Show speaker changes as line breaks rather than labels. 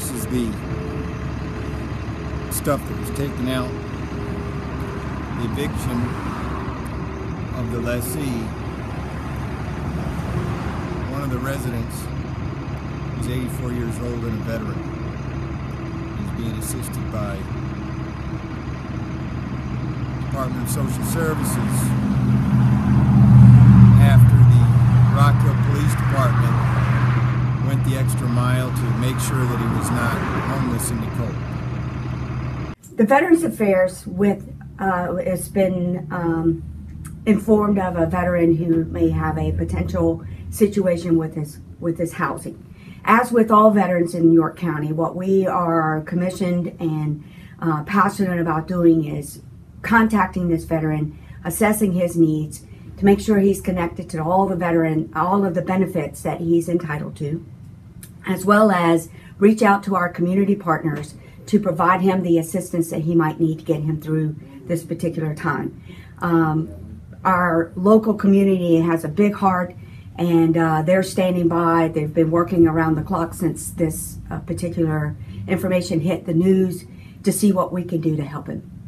This is the stuff that was taken out. The eviction of the lessee. One of the residents is 84 years old and a veteran. He's being assisted by Department of Social Services the extra mile to make sure that he was not homeless in the cold.
The Veterans Affairs with uh, has been um, informed of a veteran who may have a potential situation with his with his housing. As with all veterans in York County, what we are commissioned and uh, passionate about doing is contacting this veteran, assessing his needs to make sure he's connected to all the veteran, all of the benefits that he's entitled to, as well as reach out to our community partners to provide him the assistance that he might need to get him through this particular time. Um, our local community has a big heart and uh, they're standing by. They've been working around the clock since this uh, particular information hit the news to see what we can do to help him.